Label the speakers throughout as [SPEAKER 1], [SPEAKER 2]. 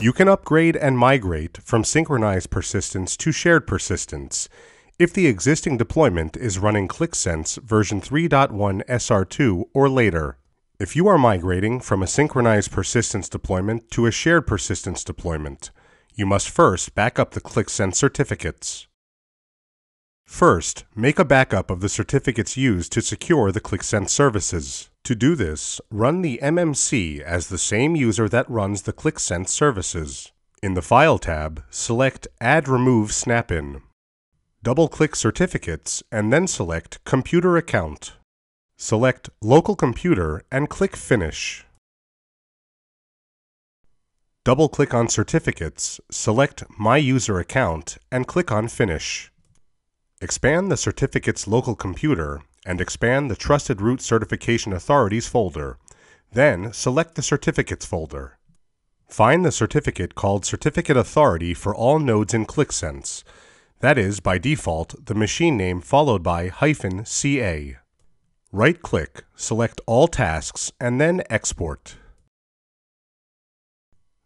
[SPEAKER 1] You can upgrade and migrate from synchronized persistence to shared persistence if the existing deployment is running Qlik Sense version 3.1 SR2 or later. If you are migrating from a synchronized persistence deployment to a shared persistence deployment, you must first back up the Qlik Sense certificates. First, make a backup of the certificates used to secure the Qlik Sense services. To do this, run the MMC as the same user that runs the Qlik Sense services. In the File tab, select Add Remove Snap-in. Double-click Certificates and then select Computer Account. Select Local Computer and click Finish. Double-click on Certificates, select My User Account, and click on Finish. Expand the certificate's local computer and expand the Trusted Root Certification Authorities folder. Then select the Certificates folder. Find the certificate called Certificate Authority for all nodes in Qlik Sense. That is, by default, the machine name followed by hyphen CA. Right-click, select All Tasks, and then Export.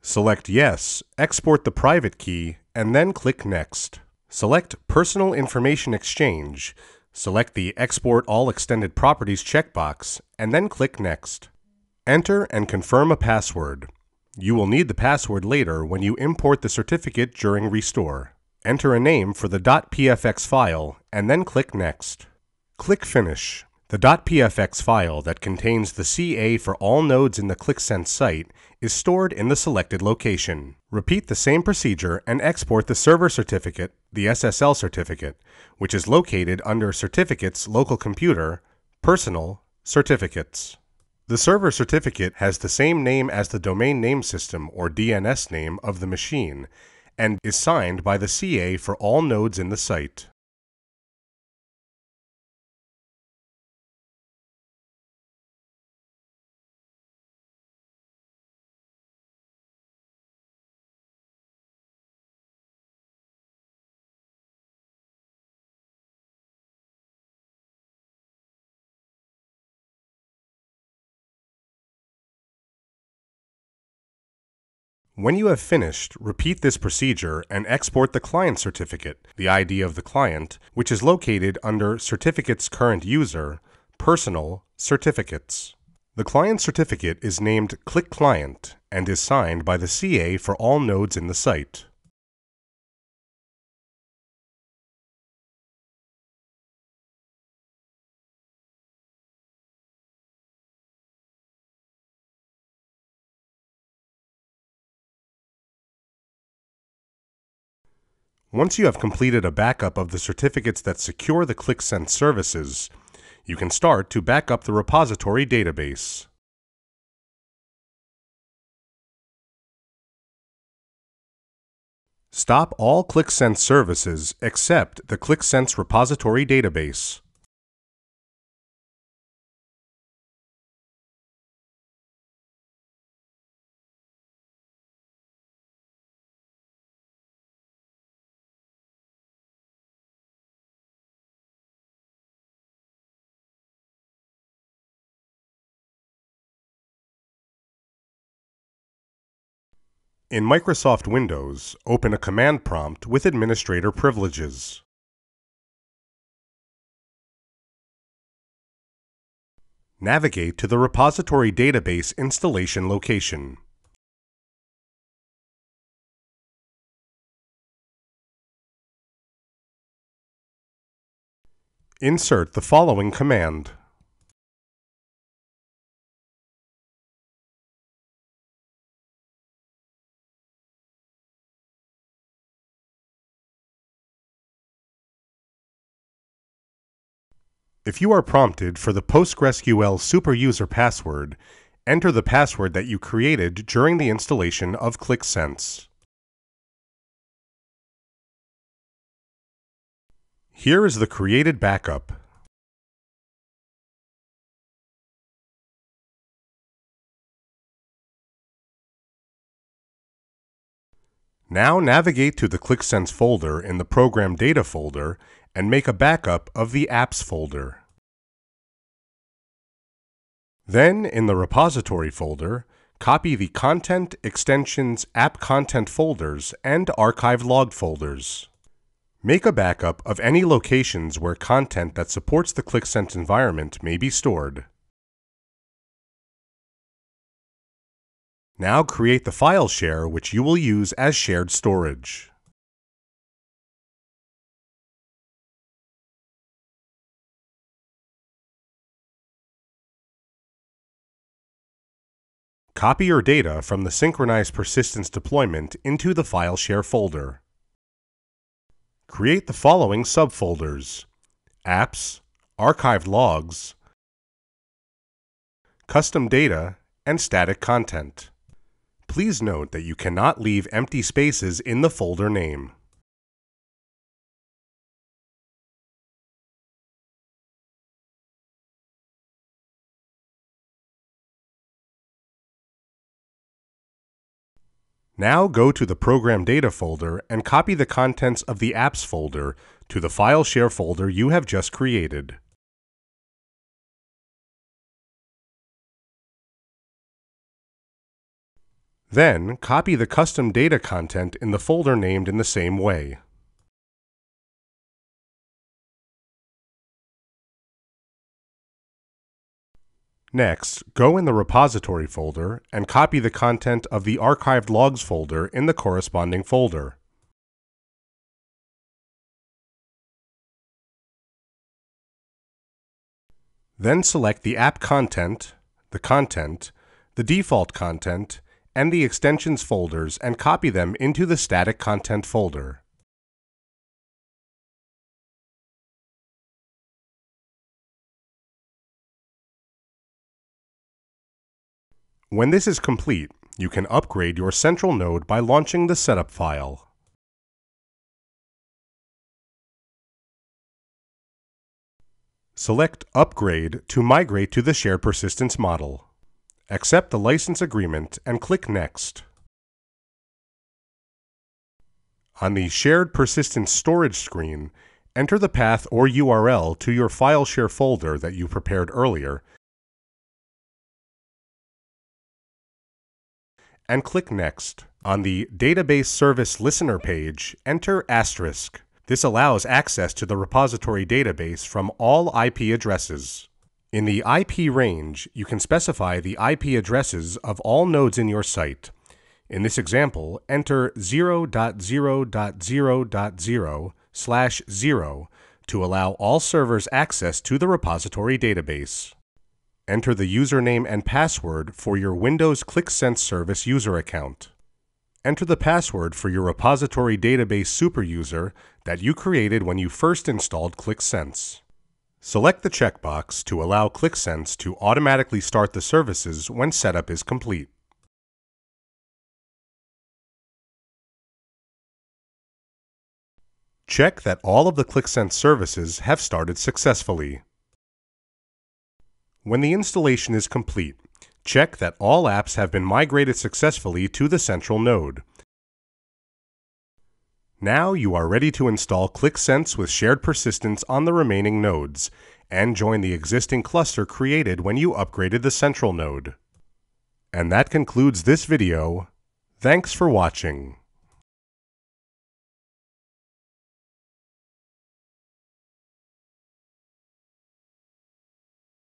[SPEAKER 1] Select Yes, export the private key, and then click Next. Select Personal Information Exchange, select the Export All Extended Properties checkbox, and then click Next. Enter and confirm a password. You will need the password later when you import the certificate during restore. Enter a name for the .pfx file, and then click Next. Click Finish. The .pfx file that contains the CA for all nodes in the Qlik Sense site is stored in the selected location. Repeat the same procedure and export the server certificate, the SSL certificate, which is located under Certificates Local Computer, Personal, Certificates. The server certificate has the same name as the domain name system or DNS name of the machine and is signed by the CA for all nodes in the site. When you have finished, repeat this procedure and export the client certificate, the ID of the client, which is located under Certificates Current User, Personal, Certificates. The client certificate is named Qlik Client and is signed by the CA for all nodes in the site. Once you have completed a backup of the certificates that secure the Qlik Sense services, you can start to back up the repository database. Stop all Qlik Sense services except the Qlik Sense repository database. In Microsoft Windows, open a command prompt with administrator privileges. Navigate to the repository database installation location. Insert the following command. If you are prompted for the PostgreSQL superuser password, enter the password that you created during the installation of Qlik Sense. Here is the created backup. Now navigate to the Qlik Sense folder in the Program Data folder and make a backup of the Apps folder. Then, in the Repository folder, copy the Content, Extensions, App Content folders and Archive Log folders. Make a backup of any locations where content that supports the Qlik Sense environment may be stored. Now create the file share which you will use as shared storage. Copy your data from the synchronized persistence deployment into the file share folder. Create the following subfolders Apps, Archived Logs, Custom Data, and Static Content. Please note that you cannot leave empty spaces in the folder name. Now go to the Program Data folder and copy the contents of the Apps folder to the File Share folder you have just created. Then, copy the custom data content in the folder named in the same way. Next, go in the repository folder and copy the content of the archived logs folder in the corresponding folder. Then select the app content, the content, the default content, and the extensions folders and copy them into the static content folder. When this is complete, you can upgrade your central node by launching the setup file. Select Upgrade to migrate to the shared persistence model. Accept the license agreement and click Next. On the Shared Persistence Storage screen, enter the path or URL to your file share folder that you prepared earlier and click Next. On the Database Service Listener page, enter asterisk. This allows access to the repository database from all IP addresses. In the IP range, you can specify the IP addresses of all nodes in your site. In this example, enter 0.0.0.0 slash 0 to allow all servers access to the repository database. Enter the username and password for your Windows Qlik Sense Service user account. Enter the password for your repository database superuser that you created when you first installed Qlik Sense. Select the checkbox to allow Qlik Sense to automatically start the services when setup is complete. Check that all of the Qlik Sense services have started successfully. When the installation is complete, check that all apps have been migrated successfully to the central node. Now you are ready to install Qlik Sense with shared persistence on the remaining nodes and join the existing cluster created when you upgraded the central node. And that concludes this video. Thanks for watching.